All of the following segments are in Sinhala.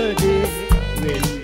yesterday when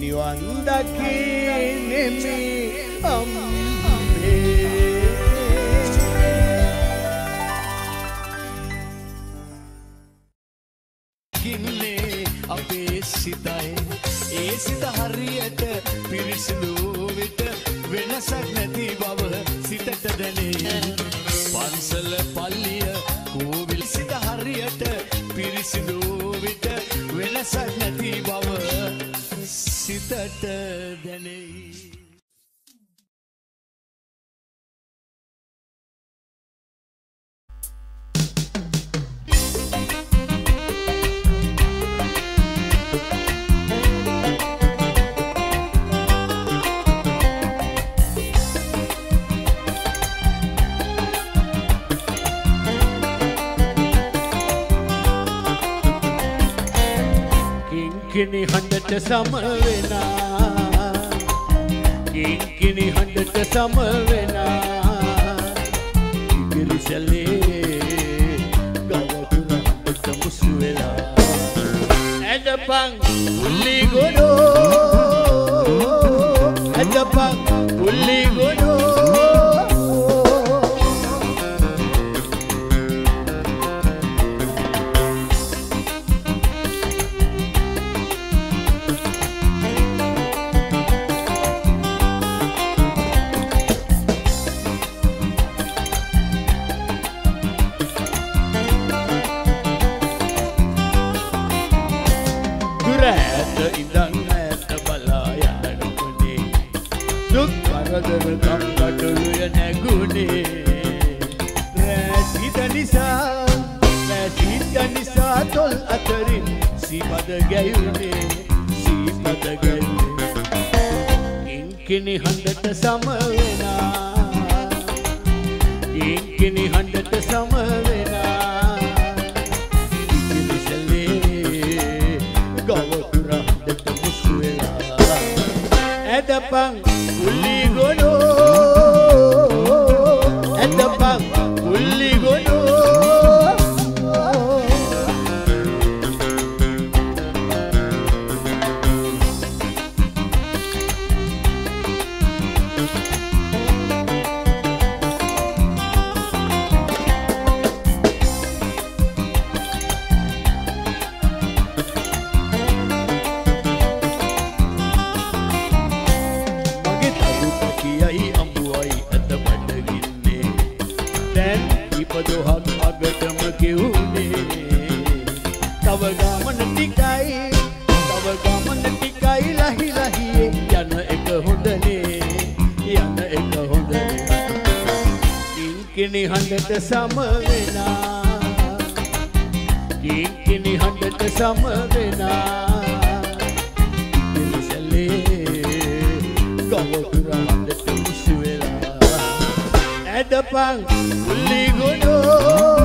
නිවන් දකිනෙමි අම්මා සම වෙනා ගින්කිනි හඬට සම වෙනා ඉගිලි සැලේ සම වෙනා කිංකිණි හඬට සම වෙනා ඉතිරිසලේ ගවතුරාට උසු වෙලා ඇදපන් උල්ලි ගොඩෝ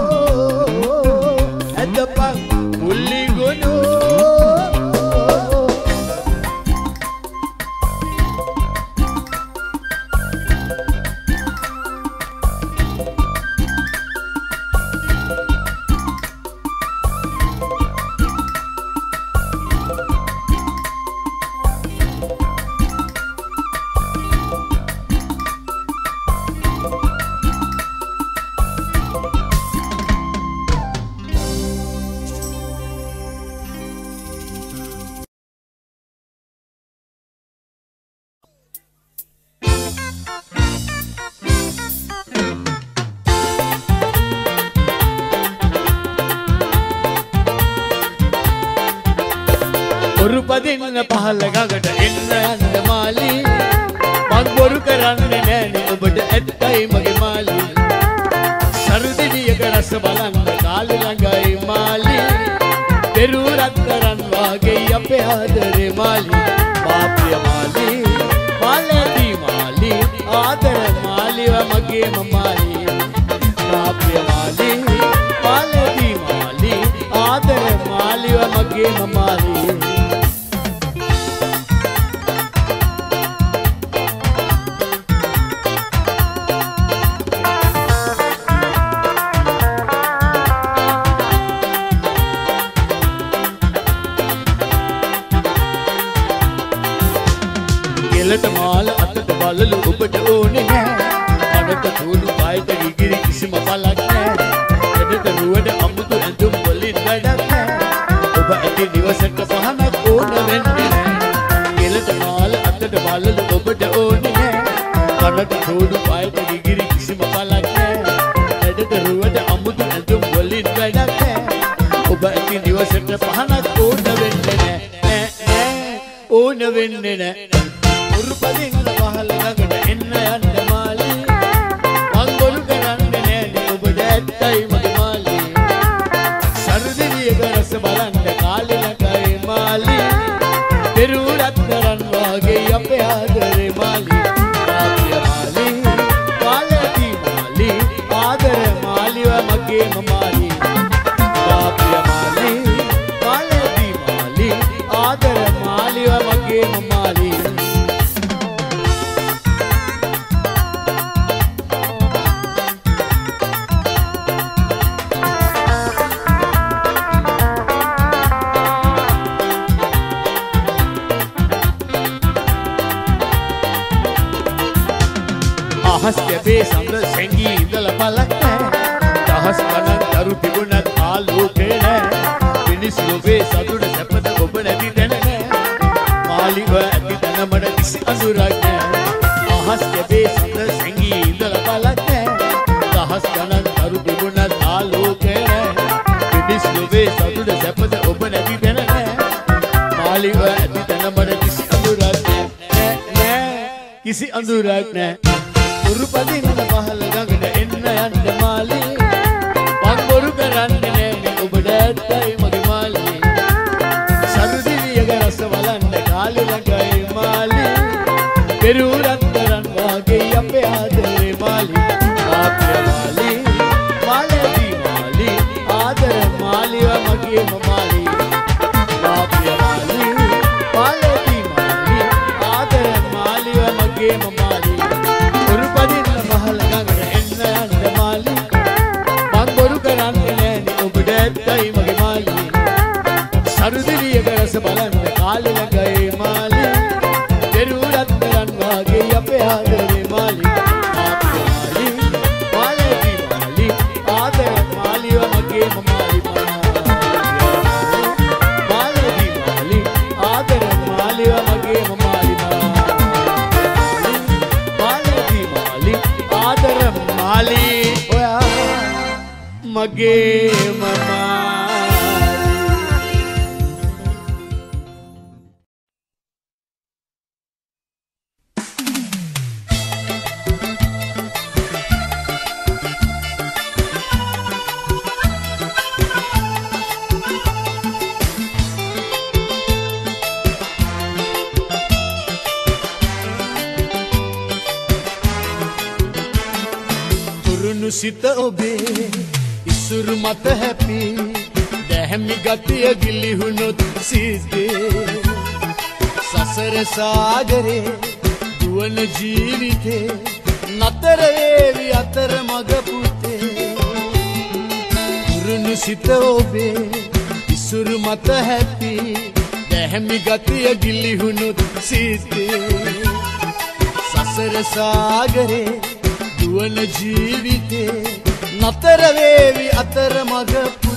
පහනක් ඕන වෙන්නේ නෑ. ඕන වෙන්නේ නෑ. දහස් කැපේ සඳ සැඟී ඉඳල පලක් නෑ දහස් ගණන් දරු තිබුණත් ආලෝකේ නෑ. මිනිස් ලොවේ සතුට සැපත ඔබ නැති තැන නෑ. මාලිව ඇති තැන මට කිසි අඳුරක් නෑ. දහස් කැපේ සඳ සැඟී ඉඳල පලක් නෑ දහස් ගණන් දරු තිබුණත් ආලෝකේ නෑ. මිනිස් ලොවේ සතුට සැපත ඔබ නැති තැන නෑ. මාලිව ඇති තැන මට කිසි අඳුරක් නෑ. කිසි අඳුරක් නෑ. උරුපදින්න මහල ගඟට එන්න යන්න මාලි. මං බොරු කරන්නේ නෑනේ ඔබට ඇත්තයි මගේ මාලි. සරුදිවියක රස වලන්න කාලු ළඟයි මාලි. පෙරූරන් කරන් වාගේ අපේ ආදරේ මාලි. ආපිය මාලි. මගේ මමා තුරුණු සිත ඔබේ ඉසුරු මත හැපි දැහැමි ගතිය ගිලිහුණොත් සිතේ සසර සාගරේ දුවන ජීවිතේ නතර වේවි අතර මග පුතේ. තුරුණු සිත ඔබේ ඉසුරු මත හැපි දැහැමි ගතිය ගිලිහුණොත් සිතේ සසර සාගරේ දුවන ජීවිතේ නතර වේවි අතර මග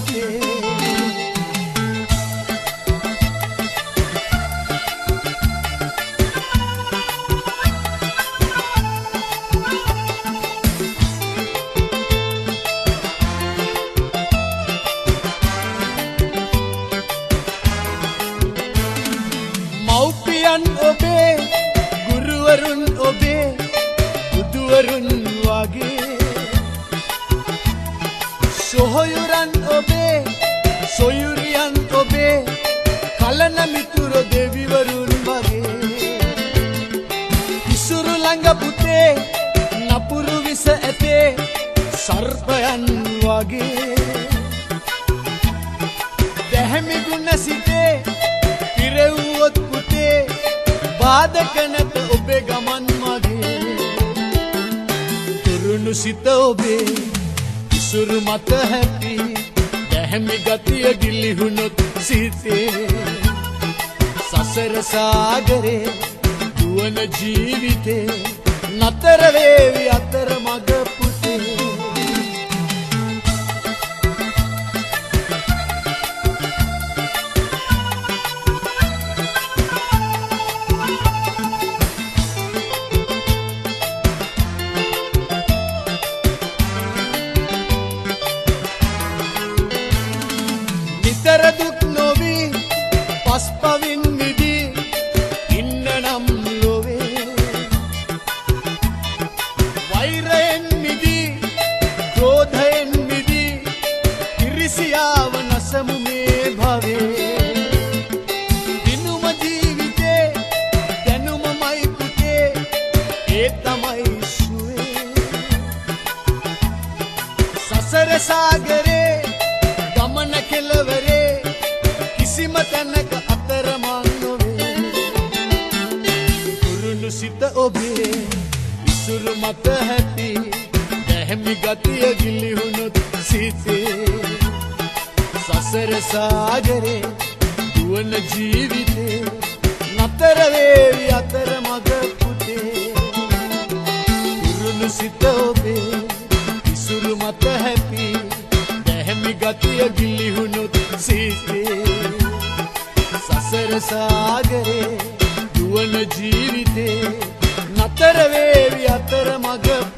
ඉසුරු ළඟ පුතේ නපුරු විස ඇතේ සර්පයන් වගේ. දැහැමි ගුණ සිතේ පිරෙව්වොත් පුතේ බාධක නැත ඔබේ ගමන් මගේ. තුරුණු සිත ඔබේ ඉසුරු මත හැපි දැහැමි ගතිය ගිලිහුණොත් සිතේ. සසර සාගරේ දුවන ජීවිතේ නතර වේවි අතර මග ගතිය ගිලිහුණුත් සිතේ සසර සාගරේ දුවන ජීවිතේ නතර වේවි අතර මග පුතේ. තුරුණු සිත ඔබේ ඉසුරු මත හැපි දැහැමි ගතිය ගිලිහුණුත් සිතේ සසර සාගරේ දුවන ජීවිතේ නතර වේවි අතර මග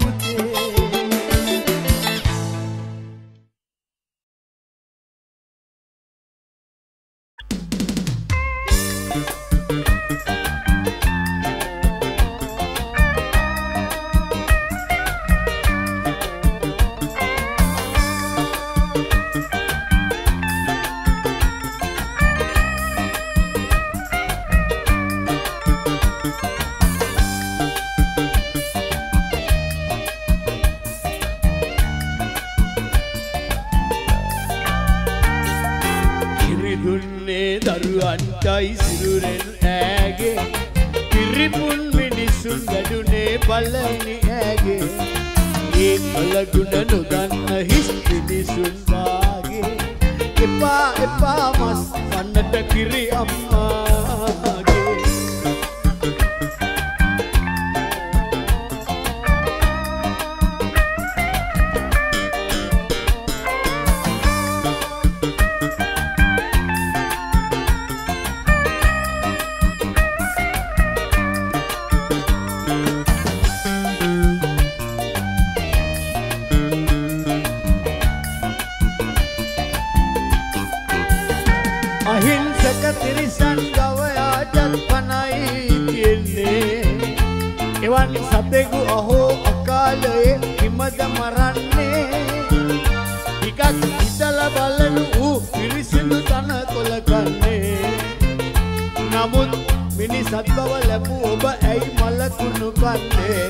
මිනිසත් බව ලැබූ ඔබ ඇයි මලකුණු කන්නේ?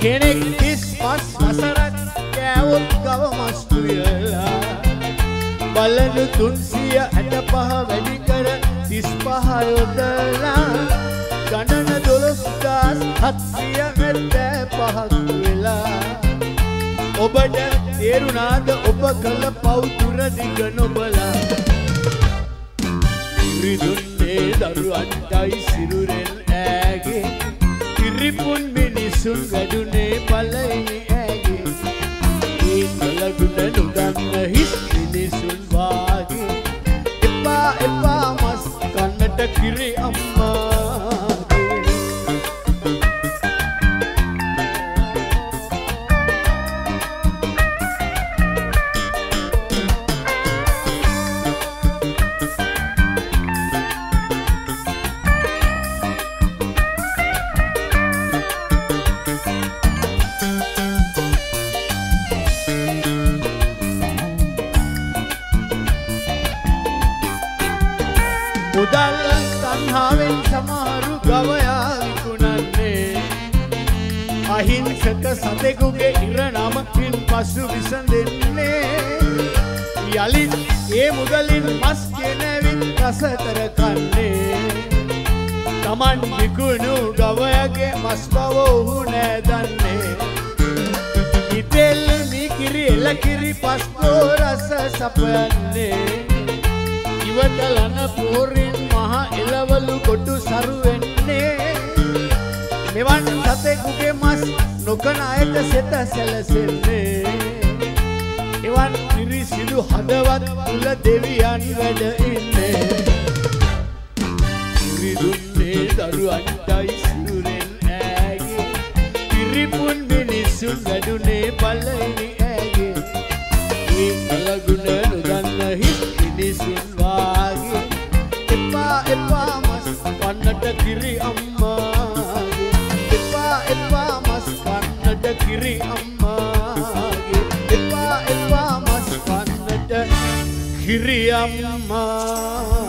කෙනෙක් තිස් පස් වසරක් කෑවොත් ගව මස්තු වෙලා බලනු තුන්සිය ඇට පහ වැඩි කර තිස් පහ යොදලා ගණන දොළොස්දාස් හත්සිය ඇත්තෑ පහක් වෙලා. ඔබට තේරුණාද ඔබ කළ පව්තුර දිග නොබලා. රිදුන්නේ දරුවන්ටයි සිරුරෙන් ඇගේ කිරිපුන් මිනිසුන් වැඩුනේ බලයිනි ඇගේ ඒ කළගුණ නොගන්න හිස් මිනිසුන් වාගේ. එපා එපා මස් කන්නට කිරි අම්මාගේ සමහරු ගවයා විකුණන්නේ අහිංසක සතෙකුගේ ඉරනමකින් පසු විසඳෙන්නේ. යළිත් ඒ මුදලින් මස් කියනැවිත් රසතර කන්නේ. තමන් විකුණු ගවයගේ මස් බව ඔහු නෑදන්නේ. ඉතෙල් මිකිරි එලකිරි පස්කෝ රස සපයන්නේ. ඉවතලන පෝරින් මහ එලවලු කොටු සරුවෙන්නේ. මෙවන් සතෙකුගේ මස් නොකන අයට සෙත සැලසෙන්නේ. එවන් පිරිසිදු හදවත් තුල දෙවියන් වැඩ ඉන්නේ. ඉරිදුන්නේ දරුවන්ටයි සිරුරෙන් ඇගේ පිරිපුන් මිනිසුන් වැඩුනේ බලයිනි ඇගේ ඒ කලගුණ අම්මාගේ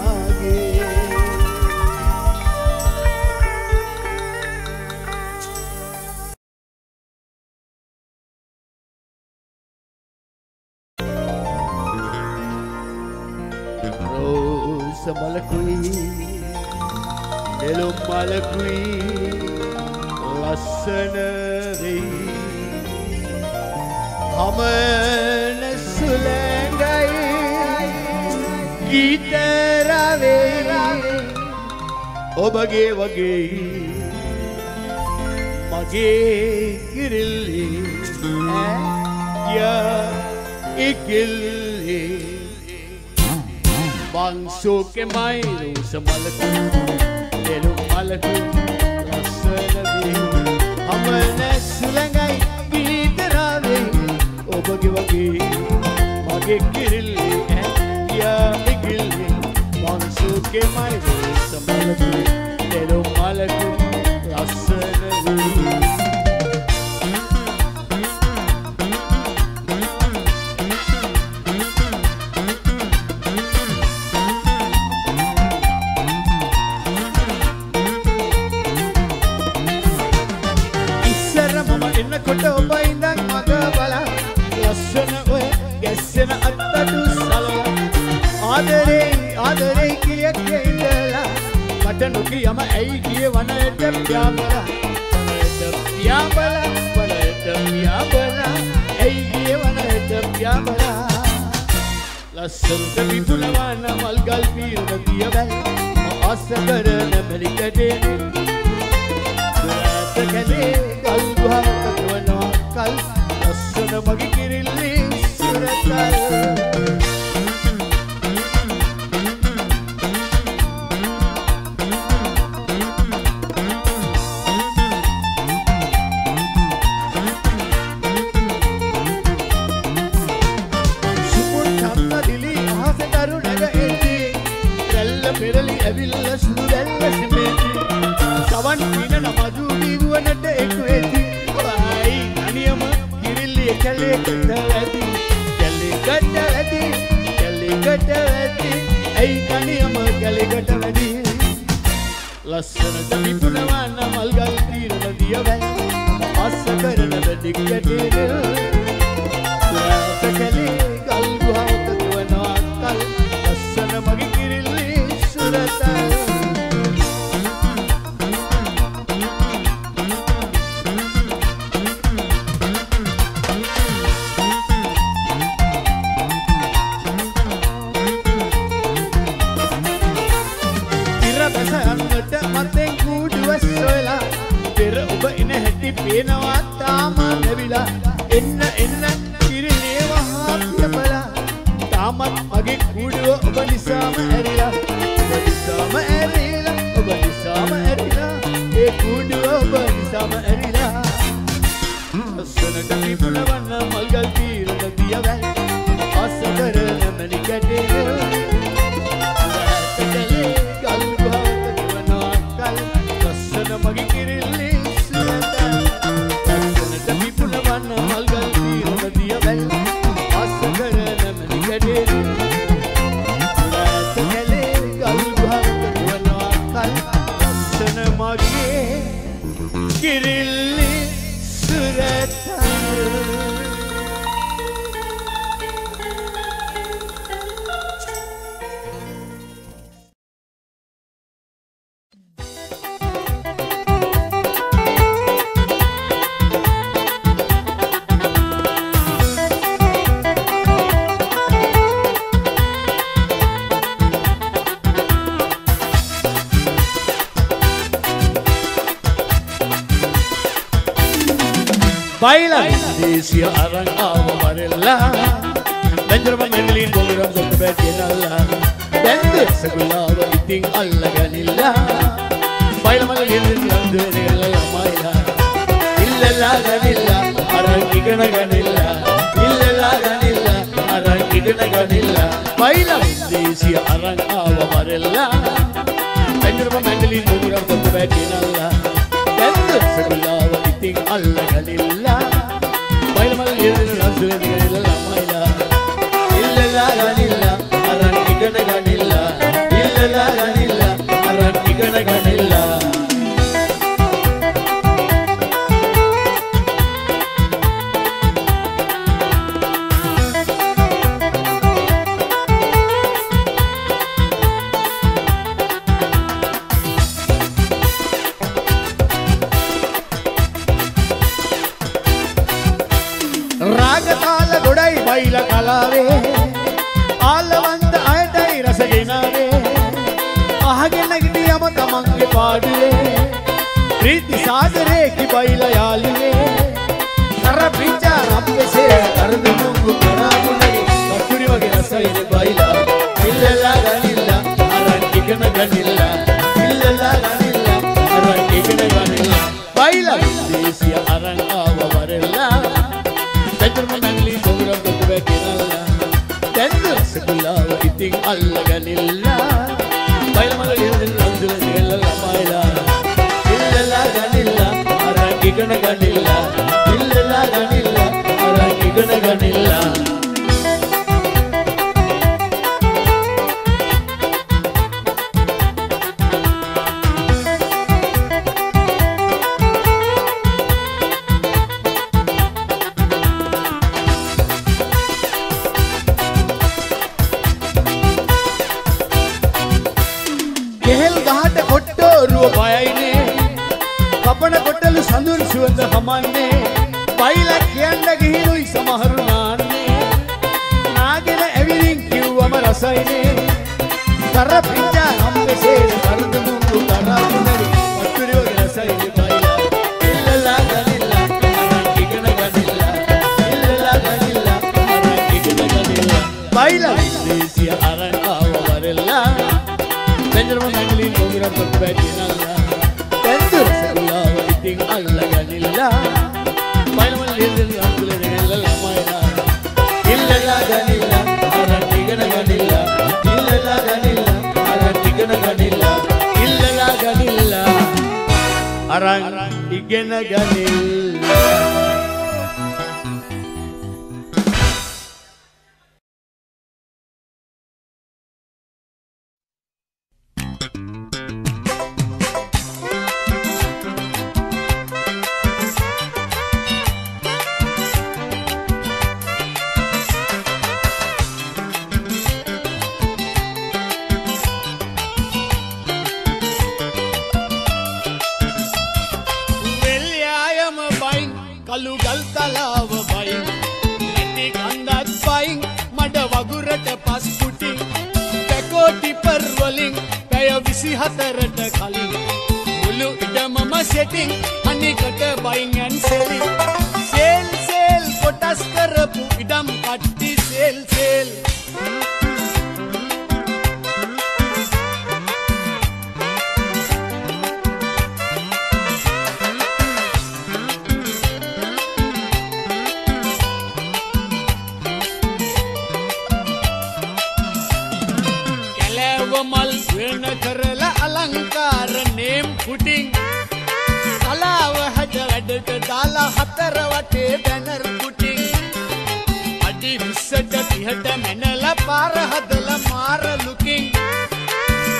රෝස මලකුයි නෙළුම් මලකුයි ලස්සන වෙයි හමන සුළඟයි गीत रावे ओ बगे बगे मगे गिरले या इकिले बांसो के मायरो समलको लेलो मलको रसन दे। हमने सुलंगाई गीत रावे। ओ बगे बगे मगे गिरले या kill him. Monsoon came my way, some malakut, yellow malakut. ලස්සනට විපුලවන්න මල්ගල් පීරන දියවැල් ආස කරන මැලිකටේ දුරාත කැලේ කල් ගුහාවක දුවනවා කල් ලස්සන මගේ කිරිල්ලි සුරතල් digging ලස්සනට විපුණවන්න මල්ගල් තීරණ දියවැල් අස කරන මැණි ගැටේ කැලේ ගල් ගහක දුවනවා කල් ලස්සන මගේ කිරිල්ලි සුරතල් ලස්සනට විපුණවන්න මල්ගල් තීරණ දියවැල් අස කරන මැණි ගැටේ කැලේ ගල් ගහක දුවනවා කල් ලස්සන මගේ කිරිල්ලි ඉතින් ඉතින් අල්ලගනිල්ලා. බයිලමල ගෙල්ලෙන් අන්දුල ගෙල්ල ළමයිලා ඉල්ලලා ගනිල්ලා. අරන් කපන කොටලු සඳුන් සුවඳ හමන්නේ. පයිලක් කියන්න ගිහිනුයි සමහරු නාන්නේ. නාගෙන ඇවිලින් කිව්වම රසයිනේ. කර පිච්චා හම්බෙසේ කරද මුංගු කරාමුණරි වතුරේ වගේ රසයිනේ පයිලා. ඉල්ලලා ගනිල්ලා අරන් ඉගෙන ගනිල්ලා? ඉල්ලලා ගනිල්ලා අරන් ඉගෙන ගනිල්ලා? පයිලා දේශිය අරන් ආව වරෙල්ලා. බෙන්ජරම මැගලින් පොගරම් කොට වැටිනල්ලා දැන්ද ටික අල්ලගනිලා පයිලමල් ලියදෙන අතුල දෙගල්ල ළමයිලා ඉල්ලලා ගනිලා අර ටිකන ගනිලා ඉල්ලලා ගනිලා අර ටිකන ගනිලා ඉල්ලලා ගනිලා අරන් ඉගෙන ගනිලා இடம் பட்டி சேல் சேல் මල් වෙන කරල අලංකාර නේම් පුටින් සලාව හජ වැඩට දාලා හතර වටේ පාර හදල මාර ලුකින්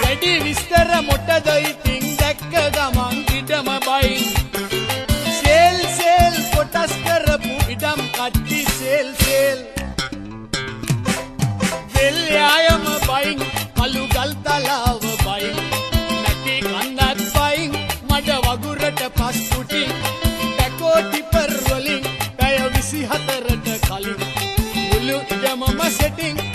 වැඩි විස්තර මොටද ඉතින් දැක්ක ගමන් ඉඩම බයි සේල් සේල් කොටස් කරපු ඉඩම් කට්ටි සේල් සේල් දෙල් යායම බයින් පලු ගල් තලාව බයින් නැටි කන්දක් බයින් මඩ වගුරට පස් කුටින් පැකෝ ටිපර් වලින් පැය විසි හතරට කලින් මුළු ඉඩමම සෙටින්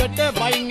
එකට වයින්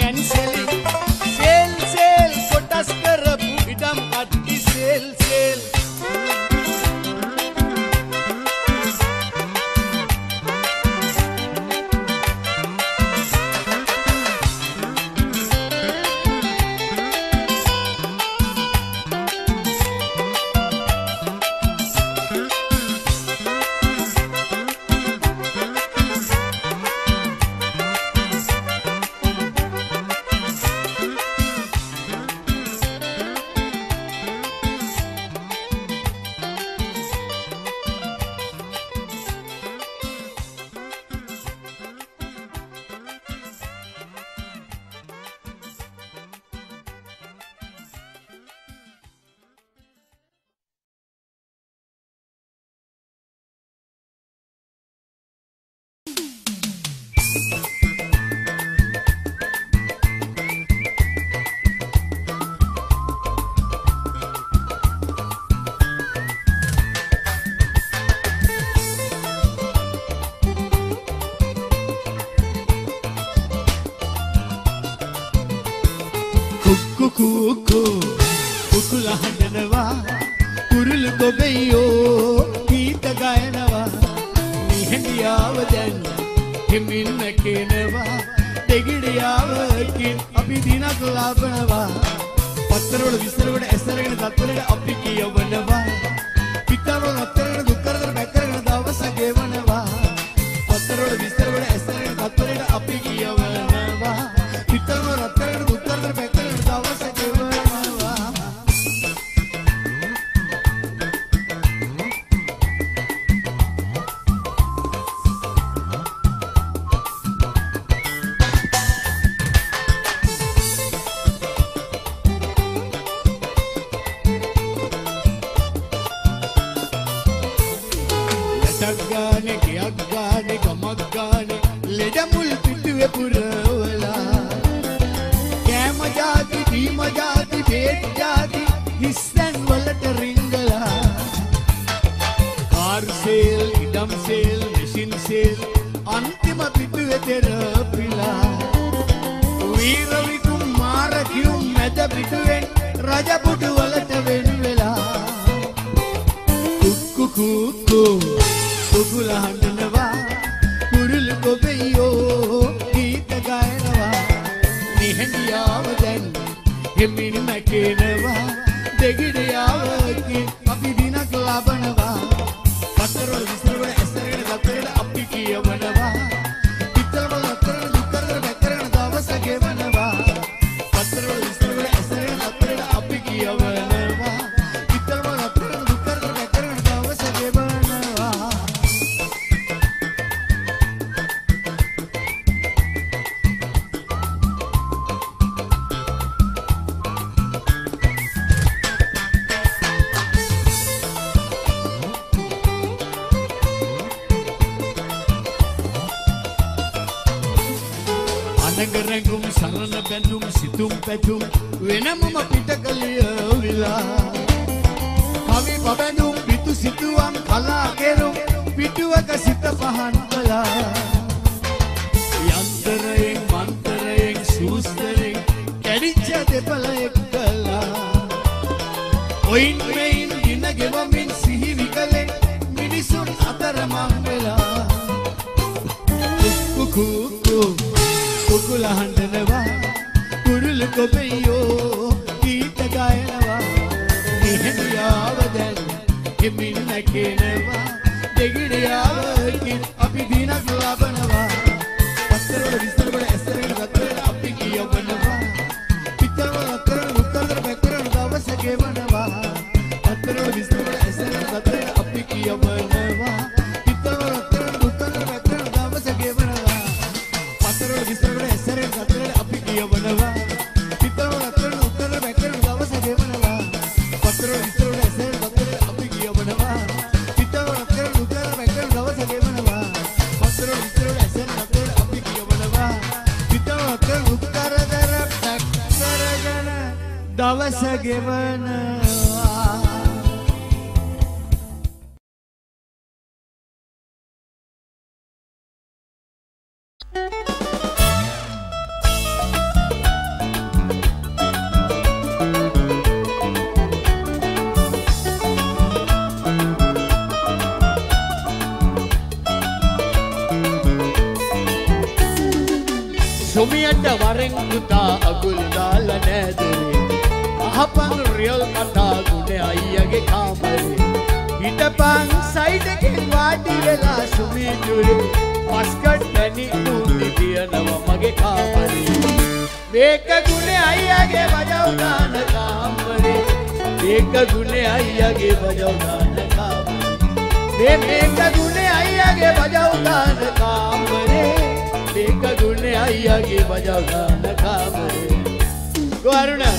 දාවනවා පත්තරවල විසරවල ඇසරගෙන දත්තරට අපි කියවනවා. කූකෝ උගුල හඬනවා කුරුළු ගොබෙයෝ ගීත ගයනවා නිහඬියාව දැන් හෙමින් මැකෙනවා දෙගිඩියාවකින් අපි දින කාමරේ මේක ගුණේ අයියාගේ බජව දාන කාමරේ. මේක ගුණේ අයියාගේ බජව දාන කාමරේ. මේ මේක ගුණේ අයියාගේ බජව දාන කාමරේ. මේක ගුණේ අයියාගේ බජව දාන කාමරේ ගෝරුණා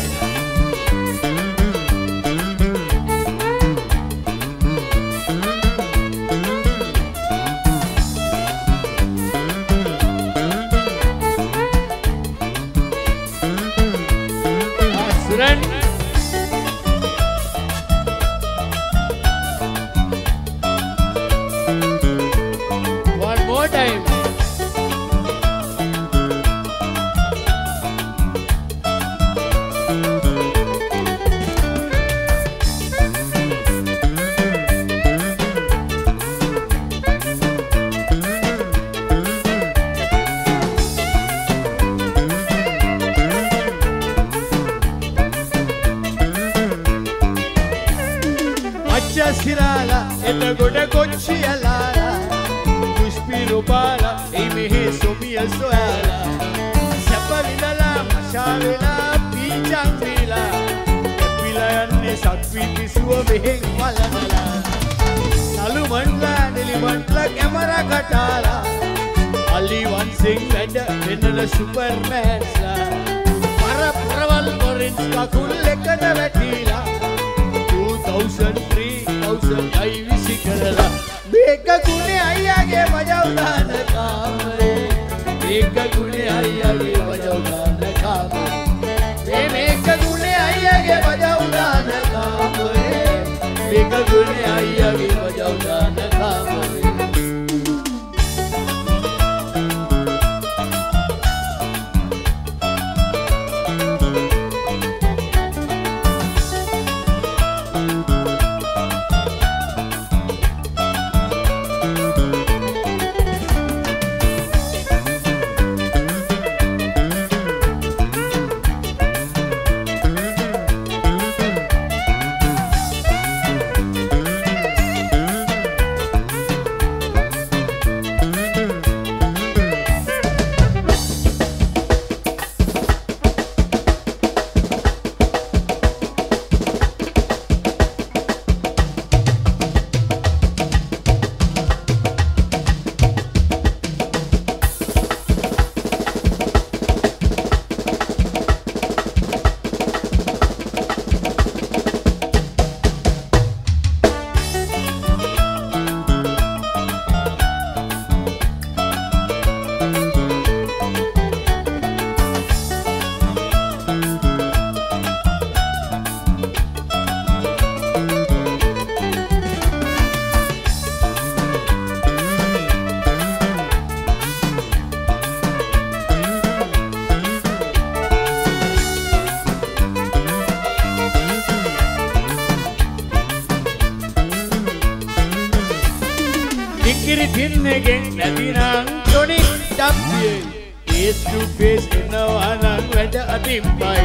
ෆේස් එනවා නම් වැඩ අතිම්බයි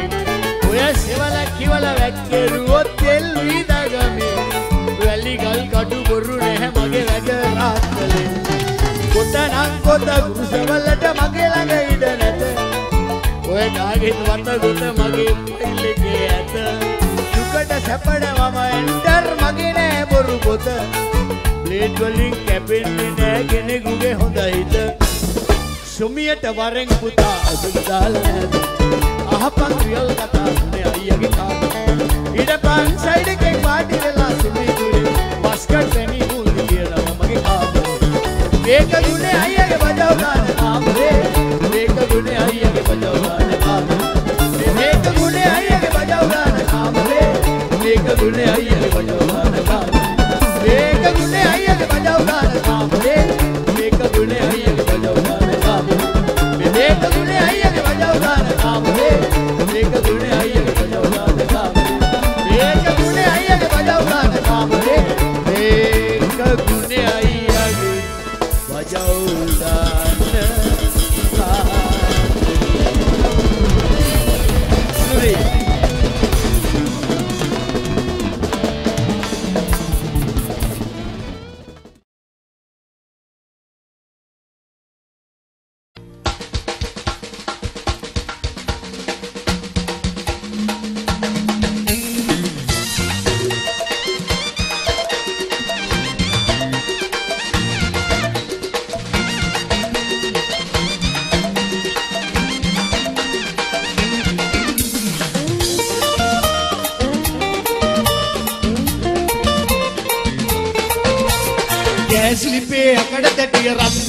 ඔය සෙවල කිවල වැක්කෙරුවොත් තෙල් වීදගමේ. වැලි ගල් කටු බොරු නැහැ මගේ වැඩ රාත්තලේ කොත නම් කොත කුසවලට මගේ ළඟ ඉඩ නැත. ඔය කාගෙත් වත ගොත මගේ ෆයිල් එකේ ඇත. දුකට සැපඩ මම එන්ටර් මගේ නෑ බොරු පොත. ප්ලේට් වලින් කැපෙන්නේ නෑ කෙනෙකුගේ හොඳ හිත. Sumi eta barren puta Azundalen Ahapan kriol kata Zune aiagi ka Ida pan saide kek baatire la Sumi dure Baskat semi mul Dikir nama magi ka Eka gune aiagi bajao gane naam re Eka gune aiagi bajao gane naam Eka gune aiagi bajao gane naam re Eka gune aiagi bajao gane naam Eka gune aiagi bajao gane naam re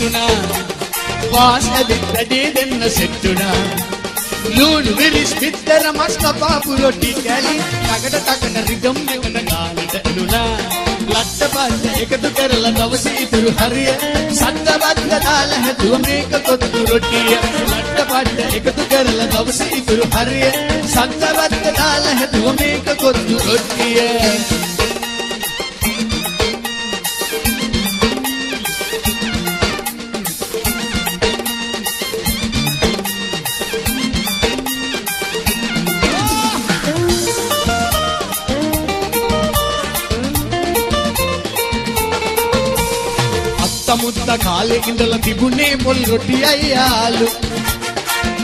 තැටිය රත්තුනා වාස් ඇදි වැඩේ දෙන්න සෙට්ටුනා ලූණු විරිස් පිත්තර මස් කපාපු රොටි කැලි තකට තකට රිදම් එකන ගානට එනුනා ලට්ට පල්ල එකතු කරලා දවසේ ඉතුරු හරිය. සද්ද බද්ද දාලා හැදුව මේක කොත්තු රොටිය. ලට්ට පල්ල එකතු කරලා දවසේ ඉතුරු හරිය. සද්ද බද්ද දාලා හැදුව මේක කොත්තු රොටිය. කාලේ ඉඳලා තිබුණේ පොල් රොටියයි යාලු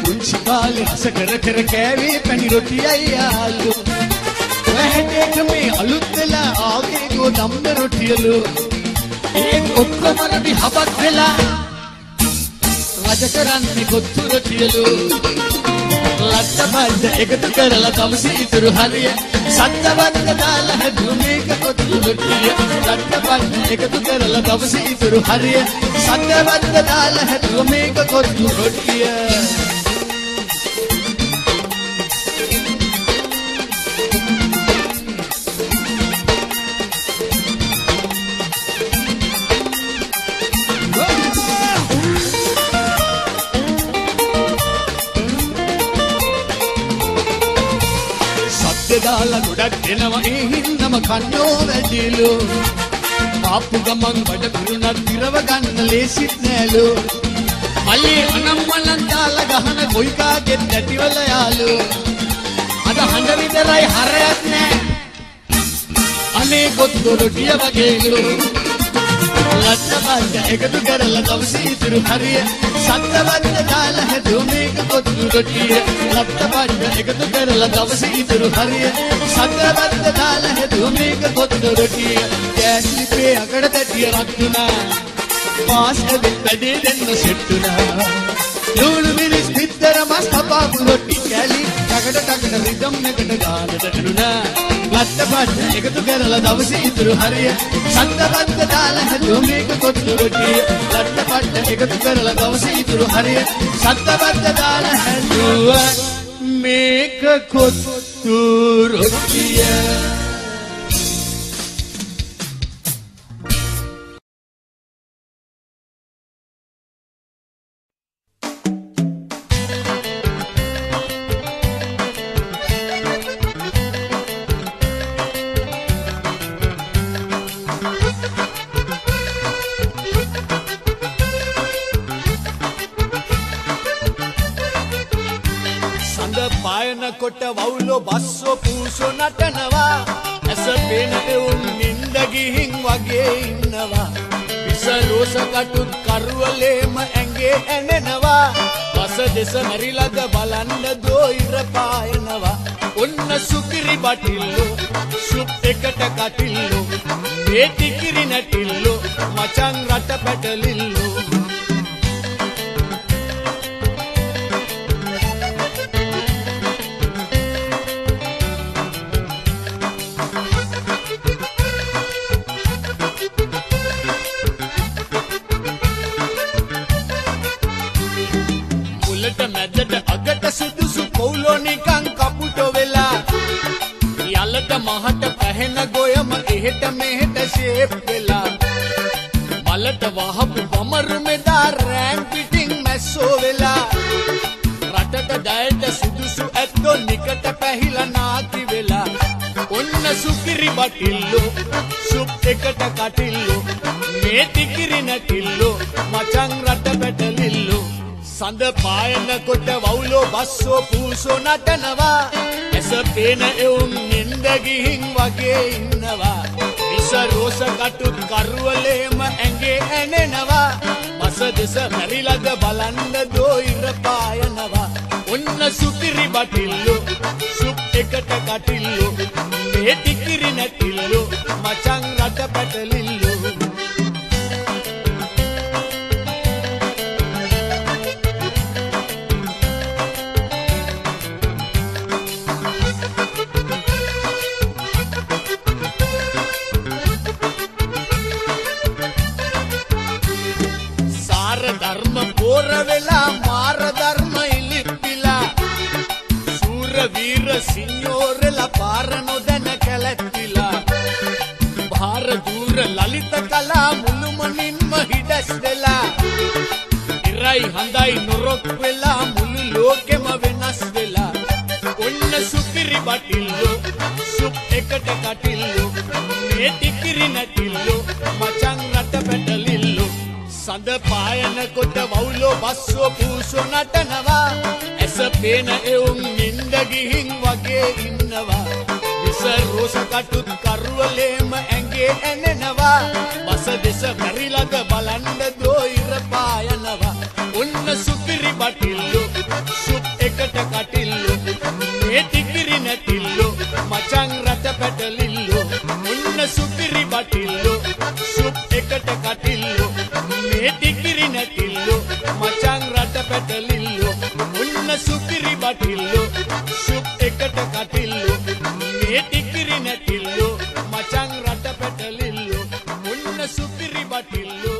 පුංචි කාලේ හස කර කර කෑවේ පැණි රොටියයි යාලු වැහැටේක මේ අලුත් වෙලා ආවේ ගෝදම්බ රොටියලු. ඒ ඔක්කොම රටි හබක් වෙලා රජ කරන්නේ කොත්තු රොටියලු. ලට්ට බඩ එකතු කරලා තමසි ඉතුරු හරිය? සත්‍යවන්ත දාලා හැදුව මේක කොතුළු ලොටිය. ලට්ට බඩ එකතු කරලා තමසි ඉතුරු හරිය? සත්‍යවන්ත දාලා හැදුව මේක කොතුළු දාලා ගොඩක් දෙනවා. ඒ හින්නම කන්නෝ වැඩිලු. ආපු ගමන් බඩ පිරුණත් දිරව ගන්න ලේසිත් නෑලු. මල්ලේ අනම්මලන් දාලා ගහන කොයි කාගෙත් ඇතිවල යාලු. අද හඬ විතරයි හරයක් නෑ. අනේ කොත්දොරටිය වගේලු ලස්සබන්ද එකතු කරලා දවස ඉතුරු හරිය. සත්‍යවන්ත දාලා හැදුව මේක කොත්තු රොටිය ලස්සබන්ද එකතු කරලා දවස ඉතුරු හරිය. සත්‍යවන්ත දාලා හැදුව මේක කොත්තු රොටිය ගෑස් ලිපේ අකඩ තැටිය රක්තුනා පාස් ඇවිත් වැඩේ දෙන්න සෙට්ටුනා ලුණු මිරිස් පිත්තර මස් කපාපු රොටි කැලි ටකට ටකට රිදම් එකට ගානට ටුනා ලත්ත පට්ට එකතු කරලා දවසේ ඉතුරු හරිය. සද්දබද්ද දාලා හැදුව මේක කොත්තු රොටිය. ලත්ත පට්ට එකතු කරලා දවසේ ඉතුරු හරිය. සද්දබද්ද දාලා හැදුව මේක කොත්තු රොටිය. පායනකොට වවුලෝ බස්සෝ පූසෝ නටනවා. ඇස පේන එවුන් නින්ද ගිහින් වගේ ඉන්නවා. විස රෝස කටුත් කරුවලේම ඇඟේ ඇනෙනවා. බස දෙස මැරිලද බලන්න දෝයිර පායනවා. ඔන්න සුකිරි බටිල්ලෝ සුප් එකට කටිල්ලෝ මේ ටිකිරි නැටිල්ලෝ මචං රට පැටලිල්ලෝ. මහට පැහෙන ගොයම එහෙට මෙහෙට ෂේප් වෙලා. මලට වහපු වමරු මෙදා රෑන් පිටින් මැස්සෝ වෙලා. රටට දයට සුදුසු ඇත්තෝ නිකට පැහිලා නාකි වෙලා. ඔන්න සුකිරි බටිල්ලෝ සුප් එකට කටිල්ලෝ මේ ටිකිරි නැටිල්ලෝ මචං රට පැටලිල්ලෝ සඳ පායනකොට වවුලෝ බස්සෝ පූසෝ නටනවා. ඇස පේන එවුන් නින්ද ගිහින් වගේ ඉන්නවා. විස රෝස කටුත් කරුවලේම ඇඟේ ඇනෙනවා. බස දෙස මැරිලද බලන්න දෝයිර පායනවා. ඔන්න සුකිරි බටිල්ලෝ සුප් එකට කටිල්ලෝ. මේ ටිකිරි නැටිල්ලෝ මචං රට පැටලිල්ලෝ ඉරයි හඳයි නොරොක් වෙලා මුළු ලෝකෙම වෙනස් වෙලා ඔන්න සුපිරි බටිල්ලෝ සුප් එකට කටිල්ලෝ මේ ටිකිරි නැටිල්ලෝ මචං රට පැටලිල්ලෝ සඳ පායනකොට වවුලෝ බස්සෝ පූසෝ නටනවා ඇස පේන එවුන් නින්ද ගිහින් වගේ ඉන්නවා විස රෝස කටුත් කරුවලේම ඇඟේ ඇනෙනවා බස දෙස මැරිලද බලන්න දෝයිර පායනවා ඔන්න සුපිරි බටිල්ලෝ සුප් එකට කටිල්ලෝ මේ ටිකිරි නැටිල්ලෝ මචං රට පැටලිල්ලෝ ඔන්න සුපිරි බටිල්ලෝ සුප් එකට කටිල්ලෝ මේ ටිකිරි නැටිල්ලෝ මචං රට පැටලිල්ලෝ ඔන්න සුපිරි බටිල්ලු සුප් එකට කටිල්ලු මේ ටිකිරි නැටිල්ලු මචං රට පැටලිල්ලු මුන්න සුපිරි බටිල්ලු